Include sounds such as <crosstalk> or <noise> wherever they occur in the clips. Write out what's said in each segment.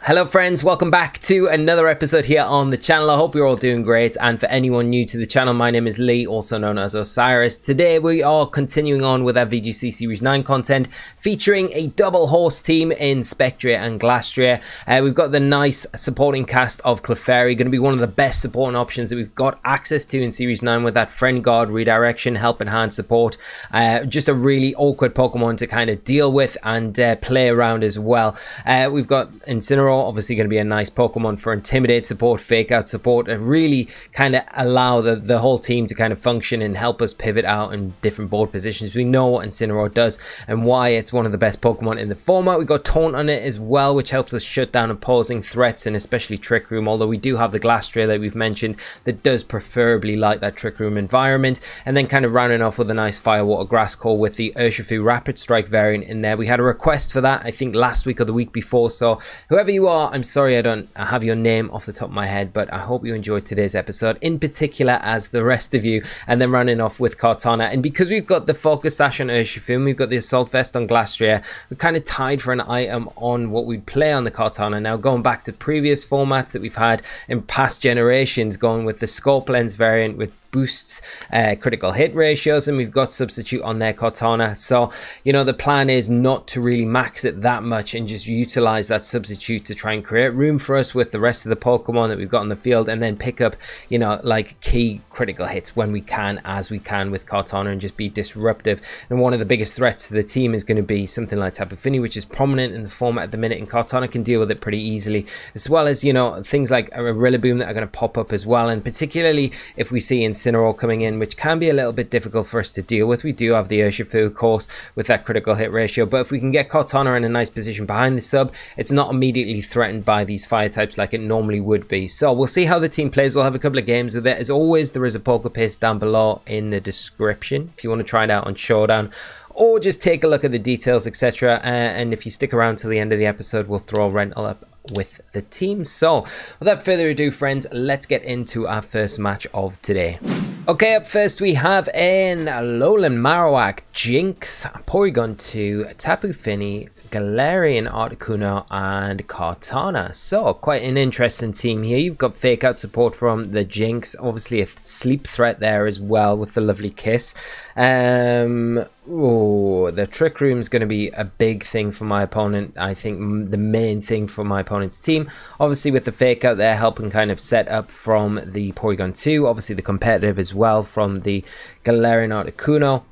Hello friends, welcome back to another episode here on the channel. I hope you're all doing great and for anyone new to the channel, my name is Lee, also known as Osirus. Today we are continuing on with our VGC Series 9 content featuring a double horse team in Spectrier and Glastrier. Uh, we've got the nice supporting cast of Clefairy, going to be one of the best supporting options that we've got access to in Series 9 with that Friend Guard, Redirection, Helping Hand support. Uh, just a really awkward Pokemon to kind of deal with and uh, play around as well. Uh, we've got Incineroar obviously going to be a nice Pokemon for Intimidate support, Fake Out support, and really kind of allow the, the whole team to kind of function and help us pivot out in different board positions. We know what Incineroar does and why it's one of the best Pokemon in the format. We got Taunt on it as well, which helps us shut down opposing threats and especially Trick Room, although we do have the Glass Glastrier that we've mentioned that does preferably like that Trick Room environment. And then kind of rounding off with a nice Firewater Grass Core with the Urshifu Rapid Strike variant in there. We had a request for that, I think, last week or the week before. So whoever you are, I'm sorry I don't have your name off the top of my head, but I hope you enjoyed today's episode, in particular as the rest of you, and then running off with Kartana. And because we've got the Focus Sash on Urshifu, we've got the Assault Vest on Glastrier, we're kind of tied for an item on what we'd play on the Kartana. Now, going back to previous formats that we've had in past generations, going with the Scope Lens variant with boosts uh, critical hit ratios and we've got substitute on their Kartana so you know the plan is not to really max it that much and just utilize that substitute to try and create room for us with the rest of the Pokemon that we've got on the field and then pick up you know like key critical hits when we can as we can with Kartana and just be disruptive. And one of the biggest threats to the team is going to be something like Tapu Fini which is prominent in the format at the minute and Kartana can deal with it pretty easily as well as you know things like a Rillaboom that are going to pop up as well. And particularly if we see in Incineroar coming in, which can be a little bit difficult for us to deal with. We do have the Urshifu, of course, with that critical hit ratio, but if we can get Kartana in a nice position behind the sub, it's not immediately threatened by these fire types like it normally would be. So we'll see how the team plays. We'll have a couple of games with it. As always, there is a Pokepaste down below in the description if you want to try it out on Showdown or just take a look at the details, etc. Uh, and if you stick around till the end of the episode, we'll throw a rental up with the team. So, without further ado, friends, let's get into our first match of today. Okay, up first we have an Alolan Marowak, Jynx, Porygon 2, Tapu Fini, Galarian Articuno and Kartana. So, quite an interesting team here. You've got fake out support from the Jynx, obviously a sleep threat there as well with the lovely kiss. Um, oh, the Trick Room is going to be a big thing for my opponent. I think the main thing for my opponent's team. Obviously, with the fake out there, helping kind of set up from the Porygon 2. Obviously, the competitive as well from the Galarian Articuno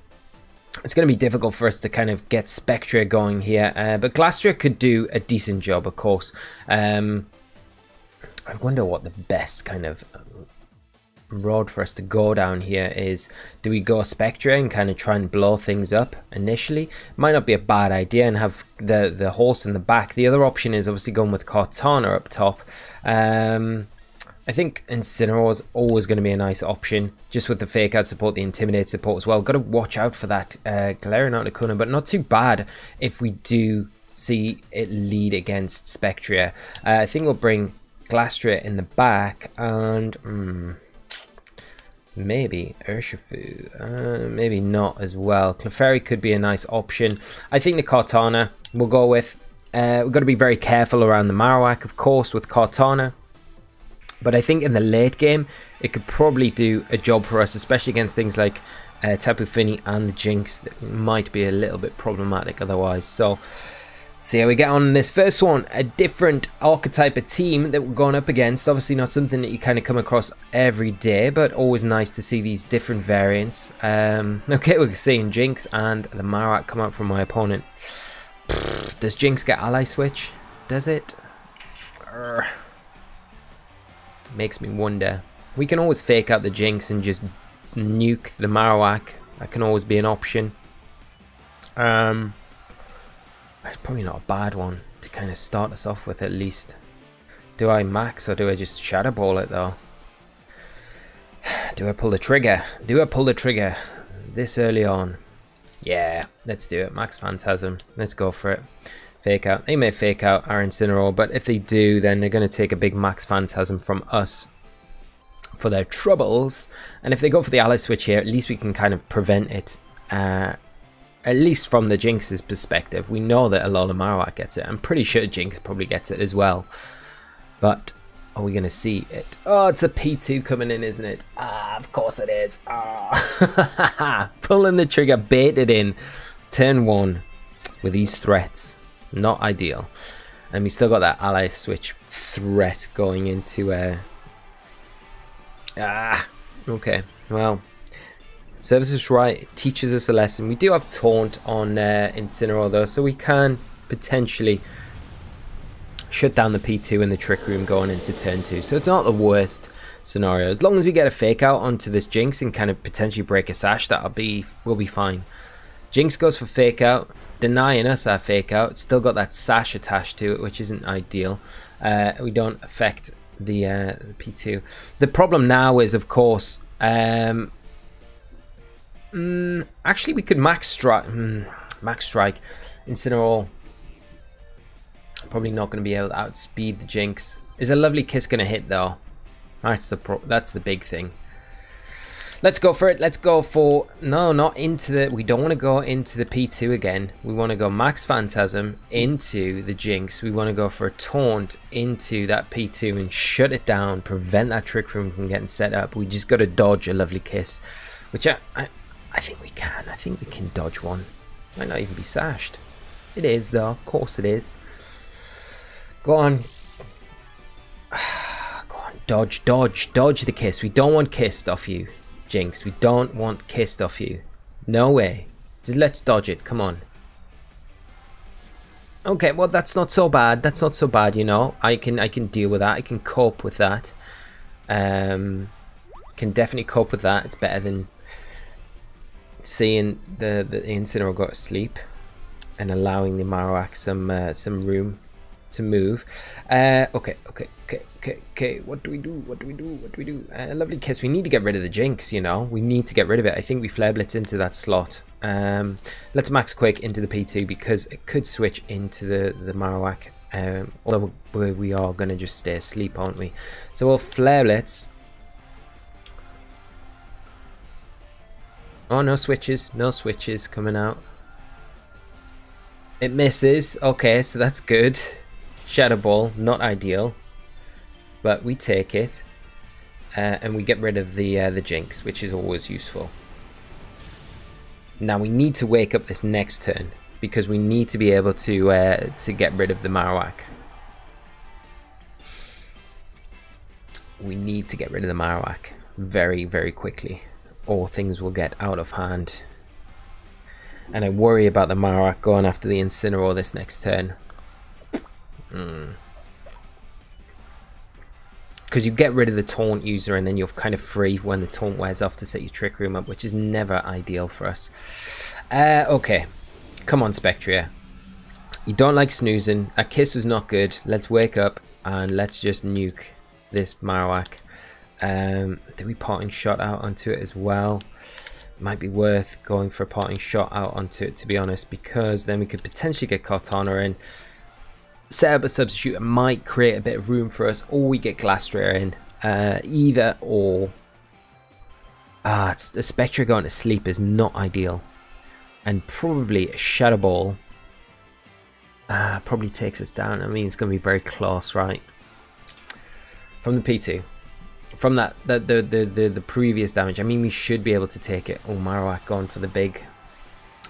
it's going to be difficult for us to kind of get Spectra going here. Uh, but Glastrier could do a decent job, of course. Um, I wonder what the best kind of road for us to go down here is do we go Spectra and kind of try and blow things up initially might not be a bad idea and have the the horse in the back the other option is obviously going with Kartana up top um, I think Incineroar is always going to be a nice option, just with the fake out support, the intimidate support as well. Got to watch out for that uh, Galarian Articuno, but not too bad if we do see it lead against Spectrier. Uh, I think we'll bring Glastrier in the back and mm, maybe Urshifu, uh, maybe not as well. Clefairy could be a nice option. I think the Kartana we'll go with. Uh, we've got to be very careful around the Marowak, of course, with Kartana. But I think in the late game, it could probably do a job for us, especially against things like uh, Tapu Fini and the Jynx that might be a little bit problematic otherwise. So, see how we get on this first one. A different archetype of team that we're going up against. Obviously not something that you kind of come across every day, but always nice to see these different variants. Um, <laughs> okay, we're seeing Jynx and the Marowak come out from my opponent. Does Jynx get ally switch? Does it? Urgh makes me wonder. We can always fake out the Jynx and just nuke the Marowak. That can always be an option. Um, it's probably not a bad one to kind of start us off with at least. Do I max or do I just Shadow Ball it though? <sighs> Do I pull the trigger? Do I pull the trigger this early on? Yeah, let's do it. Max Phantasm. Let's go for it fake out. They may fake out our Incineroar, but if they do, then they're going to take a big Max Phantasm from us for their troubles. And if they go for the ally switch here, at least we can kind of prevent it. Uh, at least from the Jynx's perspective, we know that Alola Marowak gets it. I'm pretty sure Jynx probably gets it as well. But are we going to see it? Oh, it's a P2 coming in, isn't it? Ah, of course it is. Ah. <laughs> Pulling the trigger, baited in. Turn one with these threats. Not ideal. And we still got that ally switch threat going into... Uh... Ah, okay. Well, serves us right, teaches us a lesson. We do have Taunt on uh, Incineroar though, so we can potentially shut down the P2 in the Trick Room going into turn 2. So it's not the worst scenario. As long as we get a Fake Out onto this Jynx and kind of potentially break a Sash, that'll be, we'll be fine. Jynx goes for Fake Out, denying us our Fake Out. It's still got that Sash attached to it, which isn't ideal. Uh, we don't affect the, uh, the P2. The problem now is, of course, um, mm, actually we could Max Strike, mm, Max Strike, Incineroar Probably not going to be able to outspeed the Jynx. Is a lovely kiss going to hit though? That's the that's the big thing. Let's go for it. Let's go for no, not into the. We don't want to go into the P2 again. We want to go Max Phantasm into the Jynx. We want to go for a taunt into that P2 and shut it down, prevent that Trick Room from getting set up. We just got to dodge a lovely kiss, which I, I, I think we can. I think we can dodge one. Might not even be sashed. It is though. Of course it is. Go on. <sighs> Go on. Dodge, dodge, dodge the kiss. We don't want kissed off you, Jynx. We don't want kissed off you. No way. Just let's dodge it. Come on. Okay, well that's not so bad. That's not so bad, you know. I can I can deal with that. I can cope with that. Um can definitely cope with that. It's better than seeing the the Incineroar go to sleep and allowing the Marowak some uh, some room to move. Uh, okay, okay, okay, okay, okay. What do we do? What do we do? What do we do? Uh, lovely kiss. We need to get rid of the Jynx, you know. We need to get rid of it. I think we Flare Blitz into that slot. Um, let's Max Quake into the P2 because it could switch into the, the Marowak. Um, although we, we are going to just stay asleep, aren't we? So we'll Flare Blitz. Oh, no switches. No switches coming out. It misses. Okay, so that's good. Shadow Ball, not ideal, but we take it. Uh, and we get rid of the uh, the Jynx, which is always useful. Now we need to wake up this next turn because we need to be able to uh, to get rid of the Marowak. We need to get rid of the Marowak very very quickly, or things will get out of hand. And I worry about the Marowak going after the Incineroar this next turn. Because you get rid of the taunt user and then you're kind of free when the taunt wears off to set your trick room up, which is never ideal for us. Uh, okay, come on Spectrier. You don't like snoozing. A kiss was not good. Let's wake up and let's just nuke this Marowak. Um, did we parting shot out onto it as well? Might be worth going for a parting shot out onto it to be honest because then we could potentially get Kartana in set up a substitute might create a bit of room for us, or we get Glastrier in. Uh, either or. Ah, the Spectre going to sleep is not ideal. And probably a Shadow Ball uh, probably takes us down. I mean, it's going to be very close, right? From the P2. From that, the, the, the, the, the previous damage, I mean, we should be able to take it. Oh, Marowak going for the big,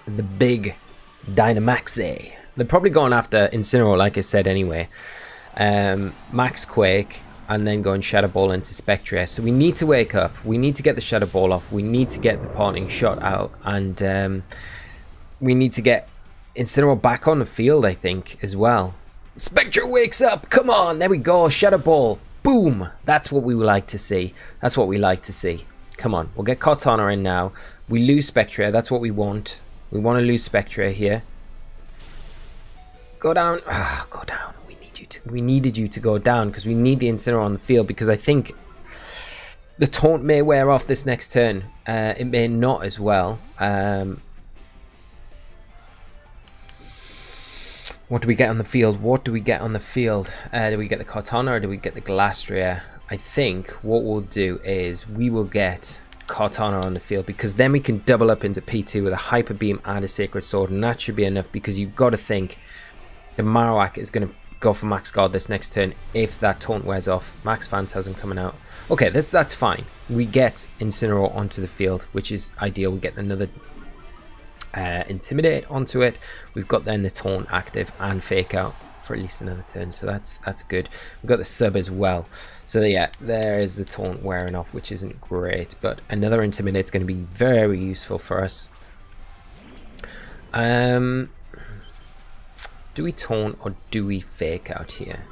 the big Dynamaxe. They're probably going after Incineroar, like I said anyway. Um, Max Quake, and then going Shadow Ball into Spectre. So we need to wake up. We need to get the Shadow Ball off. We need to get the parting shot out. And um, we need to get Incineroar back on the field, I think, as well. Spectre wakes up. Come on. There we go. Shadow Ball. Boom. That's what we would like to see. That's what we like to see. Come on. We'll get Kartana in now. We lose Spectre. That's what we want. We want to lose Spectre here. Go down. Ah, go down. We need you to. We needed you to go down because we need the Incineroar on the field because I think the taunt may wear off this next turn. Uh, it may not as well. Um, what do we get on the field? What do we get on the field? Uh, do we get the Kartana or do we get the Glastrier? I think what we'll do is we will get Kartana on the field because then we can double up into P2 with a Hyper Beam and a Sacred Sword and that should be enough because you've got to think the Marowak is going to go for Max Guard this next turn if that taunt wears off. Max Phantasm coming out. Okay, this, that's fine. We get Incineroar onto the field, which is ideal. We get another uh, Intimidate onto it. We've got then the Taunt active and Fake Out for at least another turn, so that's that's good. We've got the sub as well. So yeah, there is the Taunt wearing off, which isn't great, but another Intimidate is going to be very useful for us. Um, do we taunt or do we fake out here?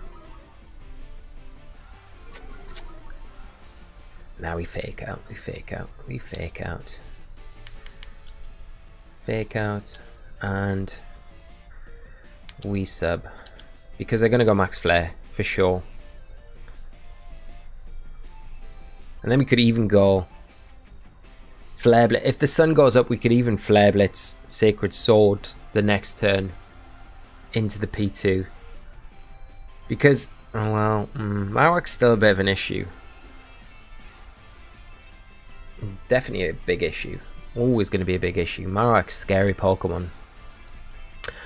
Now we fake out, we fake out, we fake out. Fake out, and we sub. Because they're going to go max flare, for sure. And then we could even go Flare Blitz. If the sun goes up, we could even Flare Blitz Sacred Sword the next turn into the P2. Because, oh well, mm, Marowak's still a bit of an issue. Definitely a big issue. Always going to be a big issue. Marowak's scary Pokemon.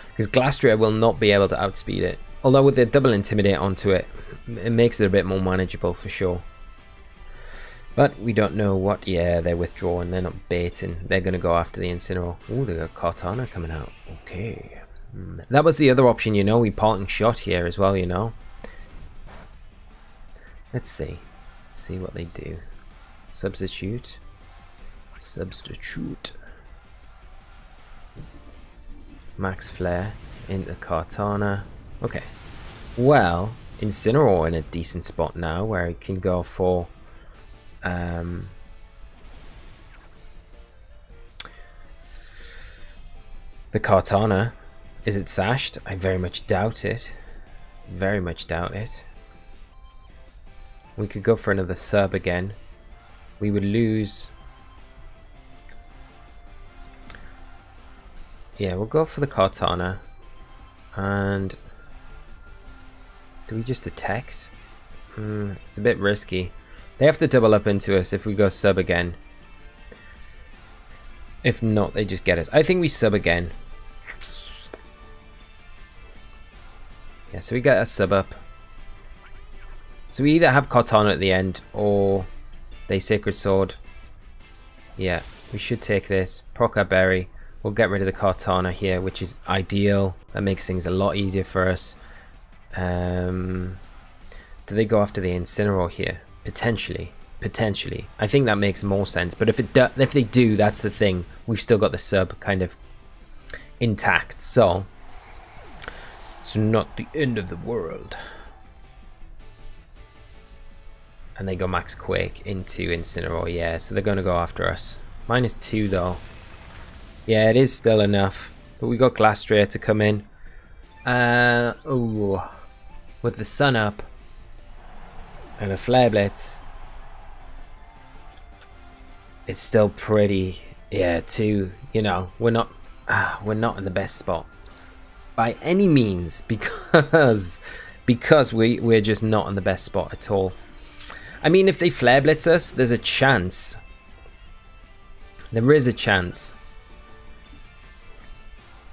Because Glastrier will not be able to outspeed it. Although with the double Intimidate onto it, it makes it a bit more manageable for sure. But we don't know what. Yeah, they're withdrawing. They're not baiting. They're going to go after the Incineroar. Oh, they got Kartana coming out. Okay. That was the other option, you know. We parting shot here as well, you know. Let's see. See what they do. Substitute. Substitute. Max Flare into the Kartana. Okay. Well, Incineroar in a decent spot now where he can go for um, the Kartana. Is it sashed? I very much doubt it. Very much doubt it. We could go for another sub again. We would lose... Yeah, we'll go for the Kartana. And... Do we just detect? Mm, it's a bit risky. They have to double up into us if we go sub again. If not, they just get us. I think we sub again. Yeah, so we get a sub up. So we either have Kartana at the end or they Sacred Sword. Yeah, we should take this. Proca Berry. We'll get rid of the Kartana here, which is ideal. That makes things a lot easier for us. Um, do they go after the Incineroar here? Potentially. Potentially. I think that makes more sense. But if it do, if they do, that's the thing. We've still got the sub kind of intact. So, not the end of the world. And they go Max Quake into Incineroar. Yeah, so they're going to go after us. Minus two, though. Yeah, it is still enough. But we got Glastrier to come in. Uh, oh, with the sun up and a flare blitz it's still pretty yeah too you know we're not ah, we're not in the best spot by any means because because we we're just not in the best spot at all. I mean if they flare blitz us there's a chance. There is a chance.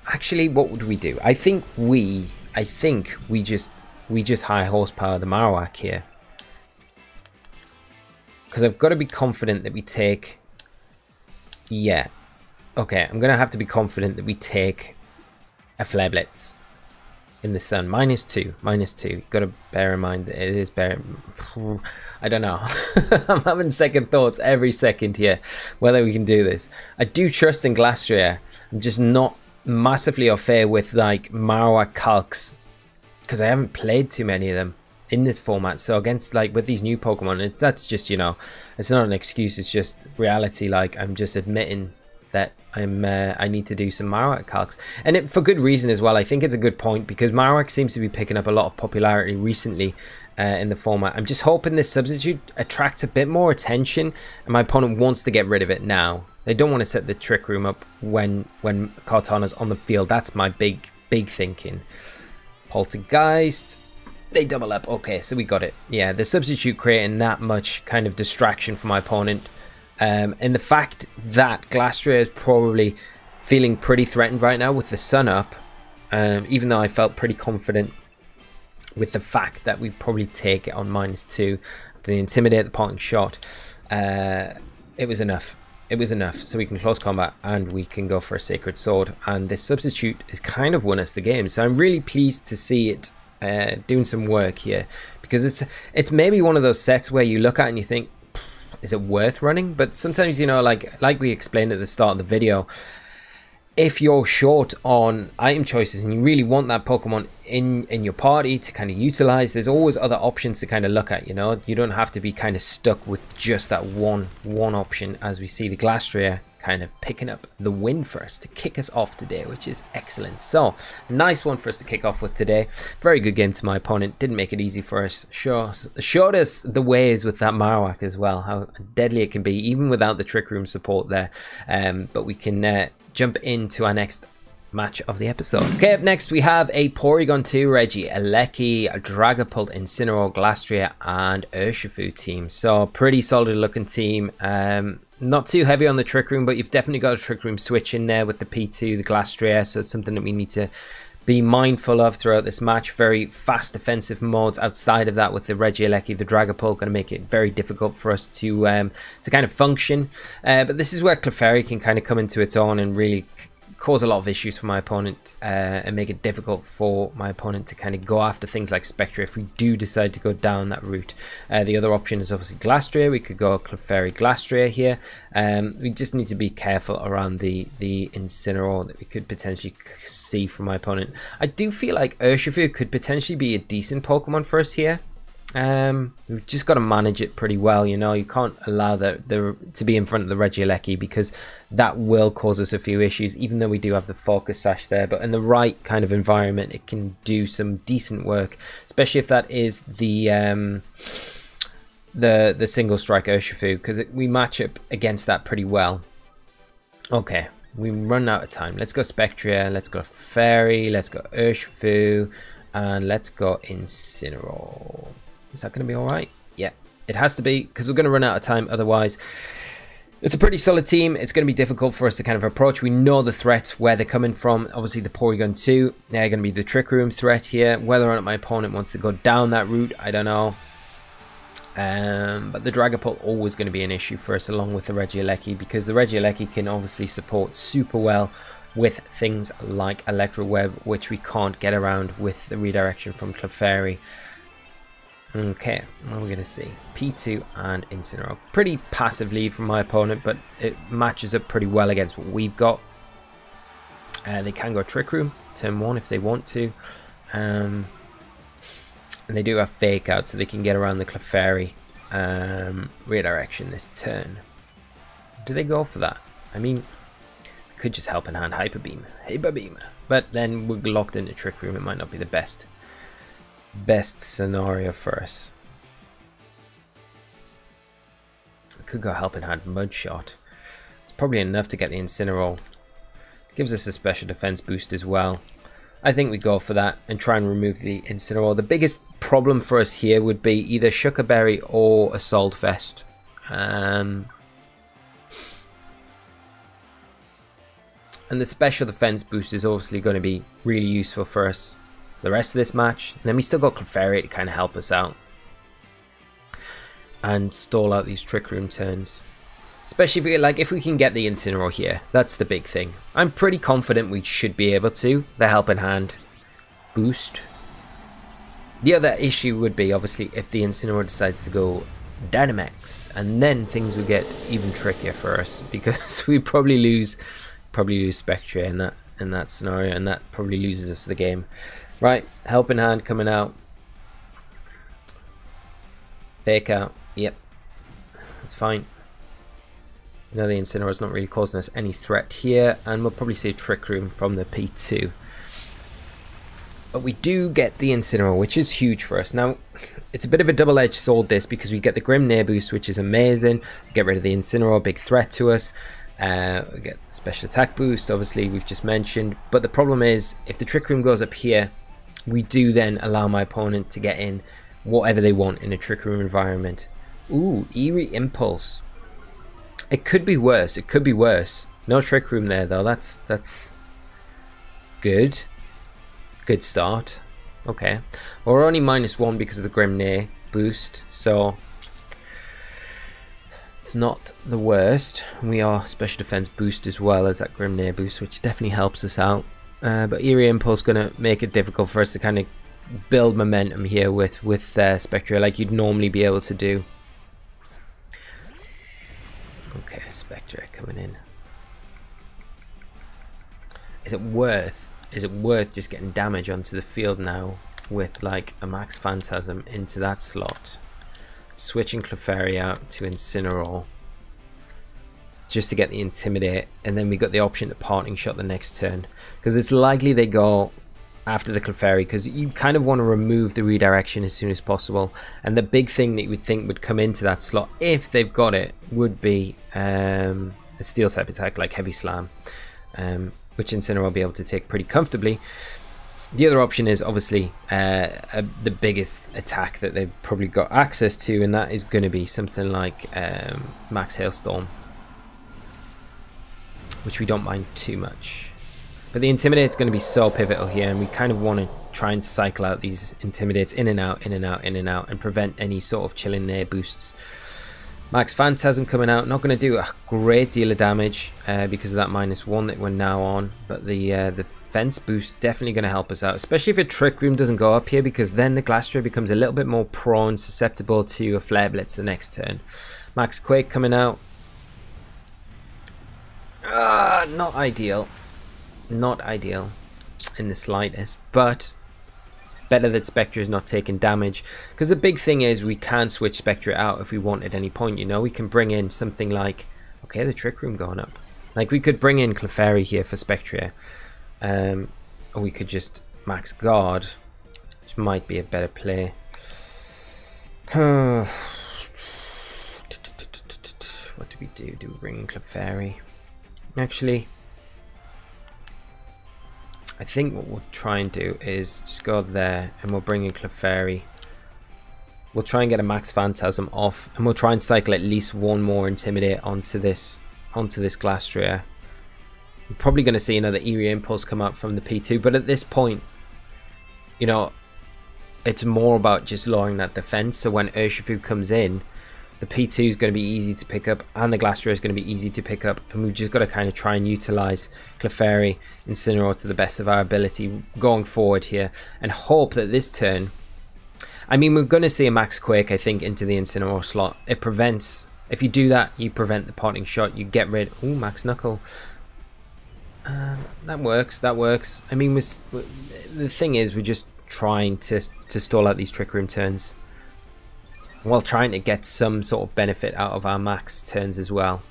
Actually what would we do? I think we I think we just we just high horsepower the Marowak here. Because I've got to be confident that we take... Yeah. Okay, I'm going to have to be confident that we take a Flare Blitz in the sun. Minus two. Minus two. You've got to bear in mind that it is bear... I don't know. <laughs> I'm having second thoughts every second here whether we can do this. I do trust in Glastrier. I'm just not massively au fait with like Marowak calcs because I haven't played too many of them in this format. So against like with these new Pokemon, it, that's just you know, it's not an excuse. It's just reality. Like I'm just admitting that I'm uh, I need to do some Marowak calcs, and it, for good reason as well. I think it's a good point because Marowak seems to be picking up a lot of popularity recently. Uh, in the format, I'm just hoping this substitute attracts a bit more attention, and my opponent wants to get rid of it now. They don't want to set the trick room up when when Kartana's on the field. That's my big big thinking. Poltergeist, they double up. Okay, so we got it. Yeah, the substitute creating that much kind of distraction for my opponent Um, and the fact that Glastrier is probably feeling pretty threatened right now with the sun up, um, even though I felt pretty confident with the fact that we probably take it on minus two after the intimidate the parting shot, uh, it was enough. It was enough. So we can close combat and we can go for a sacred sword. And this substitute has kind of won us the game. So I'm really pleased to see it uh, doing some work here because it's it's maybe one of those sets where you look at and you think, is it worth running? But sometimes you know, like like we explained at the start of the video, if you're short on item choices and you really want that Pokemon in in your party to kind of utilize, there's always other options to kind of look at. You know, you don't have to be kind of stuck with just that one one option. As we see the Glastrier kind of picking up the win for us to kick us off today, which is excellent. So, nice one for us to kick off with today. Very good game to my opponent. Didn't make it easy for us. Sure, showed us the ways with that Marowak as well, how deadly it can be, even without the Trick Room support there. Um, but we can uh, jump into our next match of the episode. Okay, up next we have a Porygon 2 Regieleki, Dragapult, Incineroar, Glastrier, and Urshifu team. So pretty solid looking team. Um, not too heavy on the Trick Room, but you've definitely got a Trick Room switch in there with the P2, the Glastrier, so it's something that we need to be mindful of throughout this match. Very fast defensive modes outside of that with the Regieleki, the Dragapult, going to make it very difficult for us to um, to kind of function. Uh, but this is where Clefairy can kind of come into its own and really cause a lot of issues for my opponent uh, and make it difficult for my opponent to kind of go after things like Spectra if we do decide to go down that route. Uh, the other option is obviously Glastrier. We could go Clefairy Glastrier here. Um, we just need to be careful around the, the Incineroar that we could potentially see from my opponent. I do feel like Urshifu could potentially be a decent Pokemon for us here. Um, we've just got to manage it pretty well, you know. You can't allow the, the to be in front of the Regieleki because that will cause us a few issues, even though we do have the Focus Sash there. But in the right kind of environment, it can do some decent work, especially if that is the um, the the single strike Urshifu, because we match up against that pretty well. Okay, we run out of time. Let's go Spectrier, let's go Fairy, let's go Urshifu, and let's go Incineroar. Is that going to be all right? Yeah, it has to be because we're going to run out of time otherwise. It's a pretty solid team. It's going to be difficult for us to kind of approach. We know the threat, where they're coming from. Obviously, the Porygon 2, they're going to be the Trick Room threat here. Whether or not my opponent wants to go down that route, I don't know. Um, but the Dragapult always going to be an issue for us along with the Regieleki because the Regieleki can obviously support super well with things like Electro Web, which we can't get around with the redirection from Clefairy. Okay, what are we going to see? P2 and Incineroar. Pretty passive lead from my opponent, but it matches up pretty well against what we've got. Uh, they can go Trick Room, turn 1 if they want to. Um, and they do have Fake Out, so they can get around the Clefairy um, redirection this turn. Do they go for that? I mean, could just helping hand Hyper Beam. Hyper Beam. But then we're locked into Trick Room, it might not be the best best scenario for us. We could go helping hand mud shot. It's probably enough to get the incineroar. Gives us a special defense boost as well. I think we go for that and try and remove the incineroar. The biggest problem for us here would be either Shuca Berry or Assault Vest. Um, and the special defense boost is obviously going to be really useful for us the rest of this match. And then we still got Clefairy to kind of help us out. And stall out these Trick Room turns. Especially if we, like, if we can get the Incineroar here. That's the big thing. I'm pretty confident we should be able to. The Helping Hand boost. The other issue would be, obviously, if the Incineroar decides to go Dynamax. And then things would get even trickier for us. <laughs> Because we probably lose probably lose Spectra in that in that scenario. And that probably loses us the game. Right, helping hand coming out. Fake out. Yep. That's fine. Now the Incineroar is not really causing us any threat here, and we'll probably see a Trick Room from the P2. But we do get the Incineroar, which is huge for us. Now, it's a bit of a double-edged sword this, because we get the Grim Neigh boost, which is amazing. We get rid of the Incineroar, big threat to us. Uh, we get special attack boost, obviously, we've just mentioned. But the problem is, if the Trick Room goes up here, we do then allow my opponent to get in whatever they want in a trick room environment. Ooh, Eerie Impulse. It could be worse. It could be worse. No trick room there though. That's that's good. Good start. Okay. Well, we're only minus one because of the Grim Neigh boost, so it's not the worst. We are special defense boost as well as that Grim Neigh boost, which definitely helps us out. Uh, but Eerie Impulse going to make it difficult for us to kind of build momentum here with with uh, like you'd normally be able to do. Okay, Spectra coming in. Is it worth? Is it worth just getting damage onto the field now with like a Max Phantasm into that slot? Switching Clefairy out to Incineroar just to get the Intimidate and then we got the option to Parting Shot the next turn. Because it's likely they go after the Clefairy because you kind of want to remove the redirection as soon as possible. And the big thing that you would think would come into that slot if they've got it would be um, a steel type attack like Heavy Slam um, which Incineroar will be able to take pretty comfortably. The other option is obviously uh, a, the biggest attack that they've probably got access to and that is going to be something like um, Max Hailstorm which we don't mind too much but the Intimidate is going to be so pivotal here, and we kind of want to try and cycle out these Intimidates in and out, in and out, in and out, and prevent any sort of chilling air boosts. Max Phantasm coming out, not going to do a great deal of damage uh, because of that minus one that we're now on, but the uh, the fence boost definitely going to help us out, especially if a Trick Room doesn't go up here because then the Glastrier becomes a little bit more prone, susceptible to a Flare Blitz the next turn. Max Quake coming out. Ah, not ideal not ideal in the slightest, but better that Spectre is not taking damage. Because the big thing is we can switch Spectre out if we want at any point, you know. We can bring in something like, okay, the Trick Room going up. Like we could bring in Clefairy here for Spectre. Um, or we could just max guard, which might be a better play. <sighs> what do we do? Do we bring in Clefairy? Actually, I think what we'll try and do is just go there and we'll bring in Clefairy. We'll try and get a Max Phantasm off and we'll try and cycle at least one more Intimidate onto this onto this Glastrier. We're probably going to see another Eerie Impulse come up from the P2 but at this point, you know, it's more about just lowering that defense so when Urshifu comes in, the P2 is going to be easy to pick up and the Glastrier is going to be easy to pick up and we've just got to kind of try and utilize Clefairy Incineroar to the best of our ability going forward here and hope that this turn I mean we're going to see a Max Quake I think into the Incineroar slot. It prevents if you do that you prevent the parting shot. You get rid oh Max Knuckle. Uh, that works that works. I mean we're, the thing is we're just trying to to stall out these trick room turns while trying to get some sort of benefit out of our max turns as well.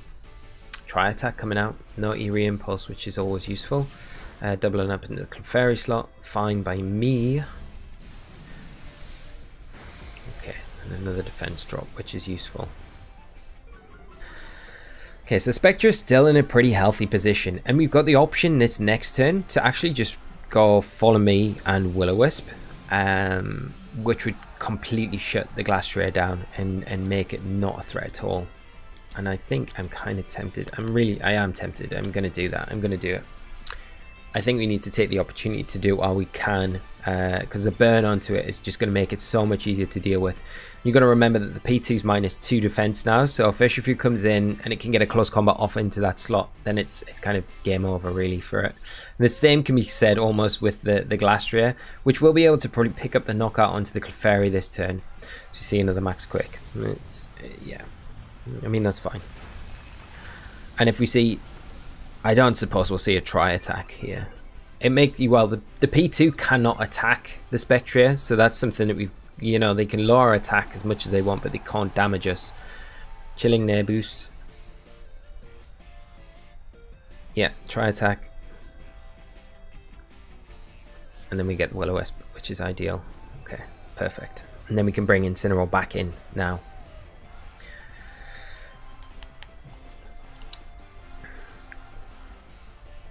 Tri attack coming out, no eerie impulse, which is always useful. Uh, doubling up into the Clefairy slot, fine by me. Okay, and another defense drop, which is useful. Okay, so Spectre is still in a pretty healthy position, and we've got the option this next turn to actually just go follow me and Will-O-Wisp, um, which would completely shut the glass Glastrier down and, and make it not a threat at all. And I think I'm kind of tempted. I'm really, I am tempted. I'm going to do that. I'm going to do it. I think we need to take the opportunity to do while we can because uh, the burn onto it is just going to make it so much easier to deal with. You've got to remember that the P2 is minus 2 defense now, so if Urshifu comes in and it can get a close combat off into that slot, then it's it's kind of game over really for it. And the same can be said almost with the, the Glastrier, which will be able to probably pick up the knockout onto the Clefairy this turn. So you see another Max Quake. It's, yeah, I mean, that's fine. And if we see I don't suppose we'll see a Tri Attack here. It makes you well the, the P2 cannot attack the Spectrier, so that's something that we you know they can lower attack as much as they want, but they can't damage us. Chilling Neigh boost. Yeah, Tri Attack. And then we get Will-O-Wisp, which is ideal. Okay, perfect. And then we can bring Incineroar back in now.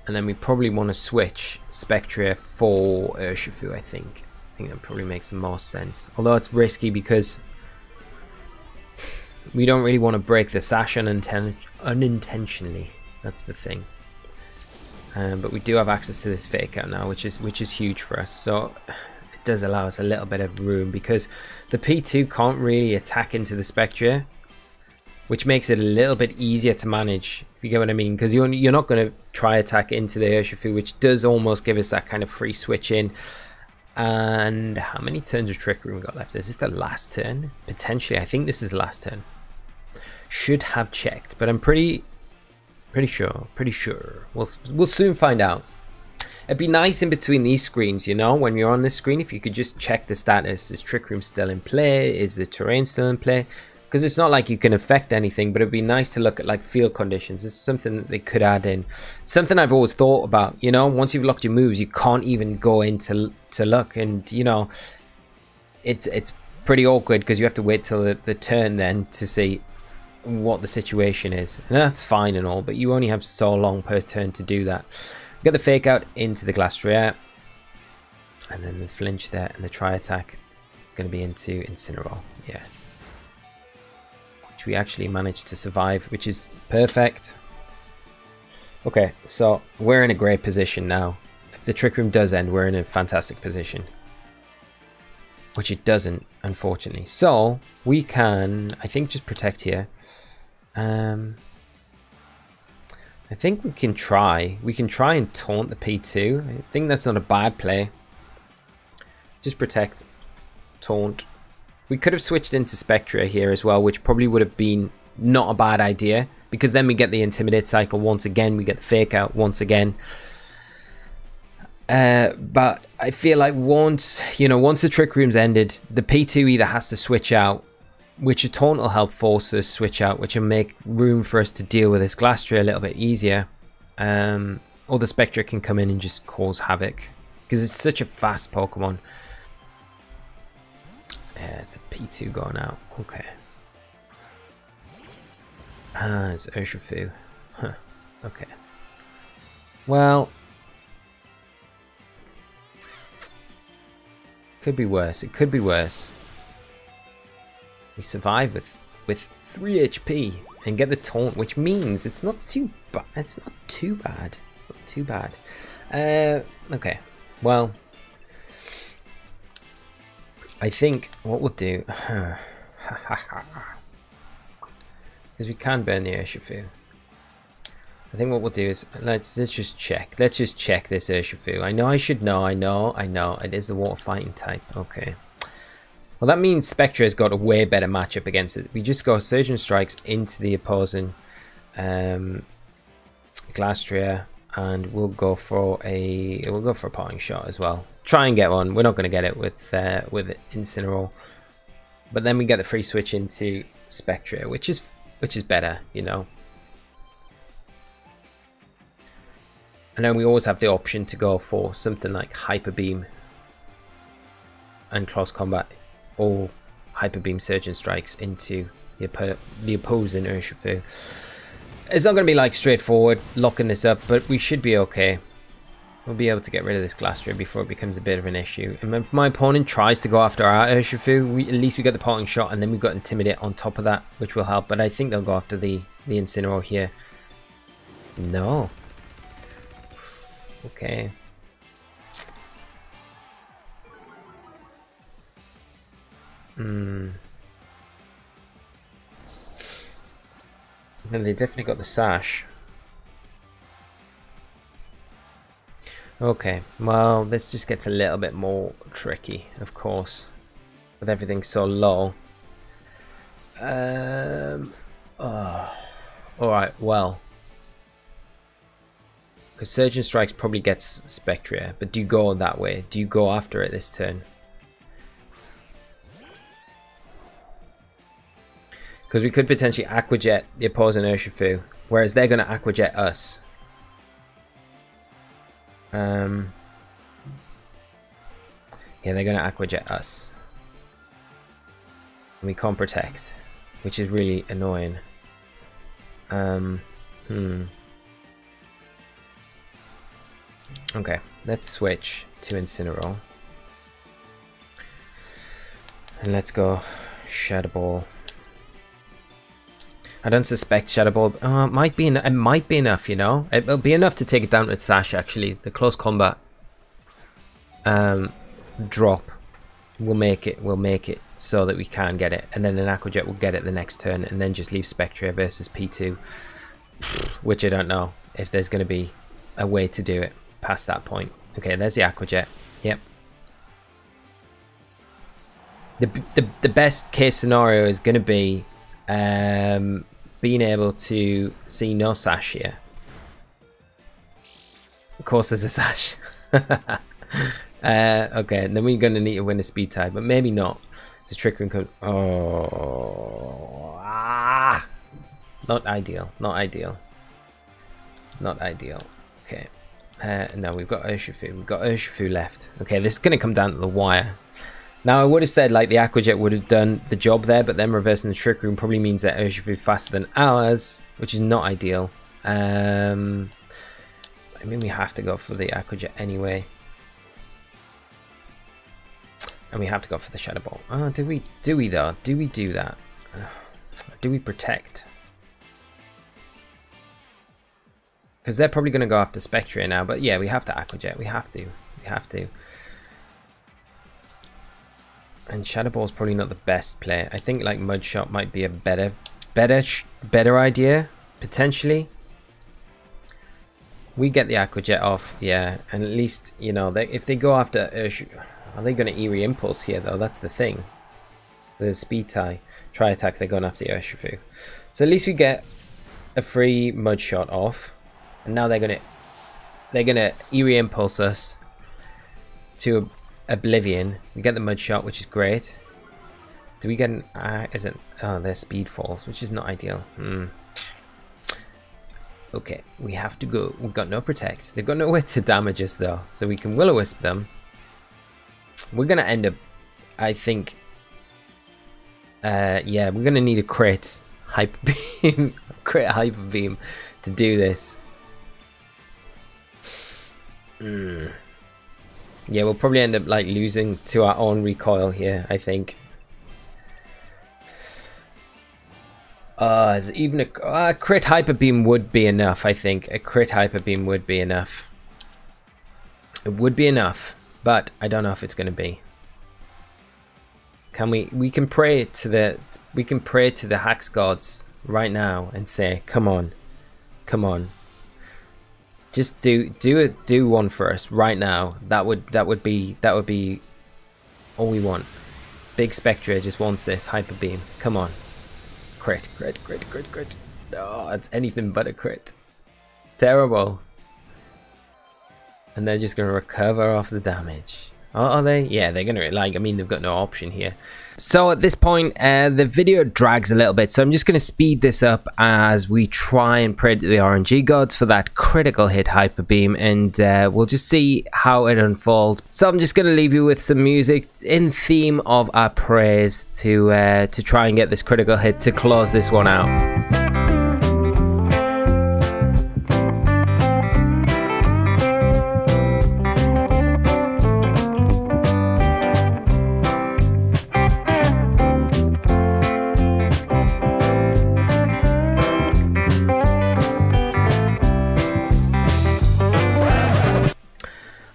And then we probably want to switch Spectra for Urshifu, I think. I think that probably makes the most sense. Although it's risky because we don't really want to break the sash unintentionally. That's the thing. Um, but we do have access to this fake now, which is which is huge for us. So it does allow us a little bit of room because the P2 can't really attack into the Spectre, which makes it a little bit easier to manage. You get what I mean, because you're you're not going to Tri Attack into the Urshifu, which does almost give us that kind of free switch in. And how many turns of trickery we got left? Is this the last turn? Potentially, I think this is the last turn. Should have checked, but I'm pretty Pretty sure, pretty sure. We'll, we'll soon find out. It'd be nice in between these screens, you know, when you're on this screen, if you could just check the status. Is Trick Room still in play? Is the terrain still in play? Because it's not like you can affect anything, but it'd be nice to look at like field conditions. It's something that they could add in. Something I've always thought about, you know, once you've locked your moves, you can't even go in to, to look. And, you know, it's, it's pretty awkward because you have to wait till the, the turn then to see what the situation is. And that's fine and all, but you only have so long per turn to do that. Get the fake out into the Glastrier. And then the flinch there and the Tri Attack is going to be into Incineroar. Yeah. Which we actually managed to survive, which is perfect. Okay, so we're in a great position now. If the Trick Room does end, we're in a fantastic position. Which it doesn't, unfortunately. So, we can, I think, just protect here. Um, I think we can try. We can try and taunt the P2. I think that's not a bad play. Just protect, taunt. We could have switched into Spectra here as well, which probably would have been not a bad idea. Because then we get the Intimidate cycle once again. We get the Fake out once again. Uh, but I feel like once, you know, once the Trick Room's ended, the P2 either has to switch out which a taunt will help force us switch out, which will make room for us to deal with this Glastrier a little bit easier. Um, or the Spectre can come in and just cause havoc, because it's such a fast Pokemon. Yeah, it's a P2 going out. Okay. Ah, it's Urshifu. Huh. Okay. Well, could be worse. It could be worse. We survive with with 3 HP and get the taunt, which means it's not too bad. It's not too bad. It's not too bad. Uh, okay, well, I think what we'll do, <sighs> because we can burn the Urshifu. I think what we'll do is let's let's just check. Let's just check this Urshifu. I know I should know. I know. I know. It is the water fighting type. Okay. Well, that means Spectre has got a way better matchup against it. We just go Surging Strikes into the opposing um, Glastrier, and we'll go for a we'll go for a parting shot as well. Try and get one. We're not going to get it with uh, with Incineroar, but then we get the free switch into Spectre, which is which is better, you know. And then we always have the option to go for something like Hyper Beam and close combat or Hyper Beam Surging Strikes into the, oppo the opposing Urshifu. It's not going to be like straightforward locking this up, but we should be okay. We'll be able to get rid of this Glastrier before it becomes a bit of an issue. And if my opponent tries to go after our Urshifu, we, at least we got the parting shot and then we've got Intimidate on top of that, which will help. But I think they'll go after the, the Incineroar here. No. Okay. Hmm. And they definitely got the sash. Okay, well, this just gets a little bit more tricky, of course, with everything so low. Um, oh. Alright, well. Because Surging Strikes probably gets Spectrier, but do you go that way? Do you go after it this turn? Because we could potentially Aquajet the opposing Urshifu, whereas they're going to Aquajet us. Um, yeah, they're going to Aquajet us. We can't protect, which is really annoying. Um, hmm. Okay, let's switch to Incineroar. And let's go Shadow Ball. I don't suspect Shadow Ball. It might be. it might be enough. You know, it, will be enough to take it down with Sash. Actually, the close combat um, drop will make it. Will make it so that we can get it, and then an Aqua will get it the next turn, and then just leave Spectre versus P2, <sighs> which I don't know if there's going to be a way to do it past that point. Okay, there's the Aqua Yep. The, the, the best case scenario is going to be um, being able to see no sash here. Of course there's a sash. <laughs> uh, okay, then we're going to need to win a speed tie, but maybe not. It's a trick and code. Oh, ah, not ideal. Not ideal. Not ideal. Okay. Uh, no, we've got Urshifu. We've got Urshifu left. Okay, this is going to come down to the wire. Now, I would have said like the Aquajet would have done the job there, but then reversing the Trick Room probably means that Urshifu faster than ours, which is not ideal. Um, I mean, we have to go for the Aquajet anyway. And we have to go for the Shadow Ball. Oh, do we? Do we though? Do we do that? <sighs> Do we protect? Because they're probably going to go after Spectre now, but yeah, we have to Aquajet. We have to. We have to. And Shadow Ball is probably not the best play. I think like Mud Shot might be a better, better, better idea potentially. We get the Aqua Jet off, yeah, and at least you know they, if they go after Urshu, are they going to Eerie Impulse here though? That's the thing. There's Speed Tie, Tri Attack. They're going after Urshifu, so at least we get a free Mud Shot off, and now they're gonna they're gonna Eerie Impulse us to Oblivion. We get the Mud Shot, which is great. Do we get an... Uh, is it... Oh, their speed falls, which is not ideal. Hmm. Okay, we have to go. We've got no protect. They've got nowhere to damage us, though. So we can Will-O-Wisp them. We're going to end up... I think... Uh, yeah, we're going to need a crit Hyper <laughs> Beam. crit Hyper Beam to do this. Hmm. Yeah, we'll probably end up like losing to our own recoil here, I think. Uh, even a uh, crit hyper beam would be enough, I think. A crit hyper beam would be enough. It would be enough, but I don't know if it's going to be. Can we? We can pray to the. We can pray to the Hax gods right now and say, "Come on, come on, just do do a do one for us right now. That would that would be that would be all we want. Big Spectre just wants this hyper beam. Come on. Crit, crit, crit, crit, crit. No, it's anything but a crit. It's terrible. And they're just gonna recover off the damage. Are they? Yeah, they're gonna like. I mean, they've got no option here. So at this point, uh, the video drags a little bit, so I'm just gonna speed this up as we try and pray to the RNG gods for that critical hit hyper beam, and uh, we'll just see how it unfolds. So I'm just gonna leave you with some music in theme of our praise to uh, to try and get this critical hit to close this one out.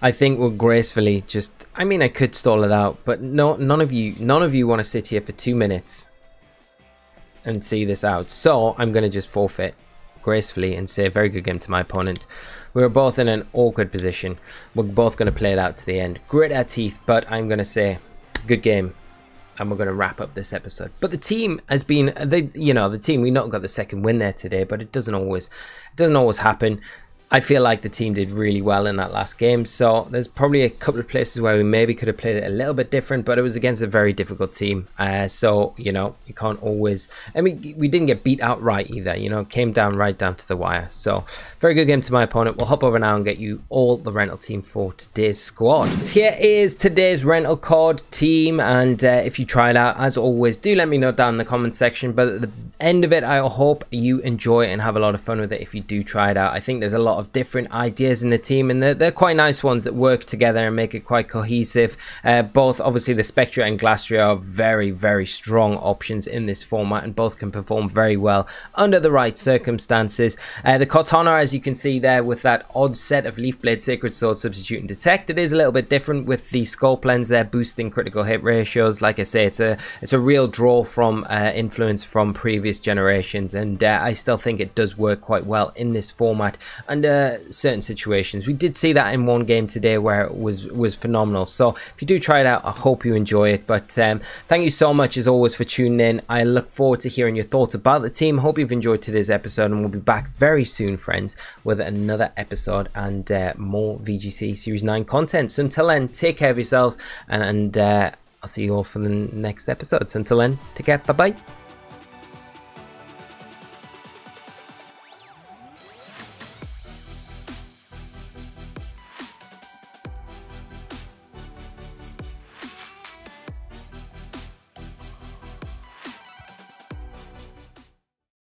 I think we'll gracefully just. I mean, I could stall it out, but no, none of you, none of you want to sit here for two minutes and see this out. So I'm going to just forfeit gracefully and say a very good game to my opponent. We are both in an awkward position. We're both going to play it out to the end. Grit our teeth, but I'm going to say good game. And we're going to wrap up this episode. But the team has been, they, you know, the team. We not got the second win there today, but it doesn't always, it doesn't always happen. I feel like the team did really well in that last game. So there's probably a couple of places where we maybe could have played it a little bit different, but it was against a very difficult team. Uh, so you know you can't always. I mean, we didn't get beat outright either. You know, came down right down to the wire. So very good game to my opponent. We'll hop over now and get you all the rental team for today's squad. Here is today's rental card team, and uh, if you try it out, as always, do let me know down in the comment section. But at the end of it, I hope you enjoy it and have a lot of fun with it. If you do try it out, I think there's a lot of of different ideas in the team, and they're, they're quite nice ones that work together and make it quite cohesive. Uh, both, obviously, the Spectrier and Glastrier are very, very strong options in this format, and both can perform very well under the right circumstances. Uh, the Kartana, as you can see there, with that odd set of Leaf Blade, Sacred Sword, Substitute, and Detect, it is a little bit different with the Scope Lens there, boosting critical hit ratios. Like I say, it's a it's a real draw from uh, influence from previous generations, and uh, I still think it does work quite well in this format under certain situations. We did see that in one game today where it was was phenomenal. So if you do try it out, I hope you enjoy it. But um, thank you so much as always for tuning in. I look forward to hearing your thoughts about the team. Hope you've enjoyed today's episode, and we'll be back very soon, friends, with another episode and uh, more VGC Series 9 content. So until then, take care of yourselves, and, and uh, I'll see you all for the next episodes. Until then, take care. Bye bye.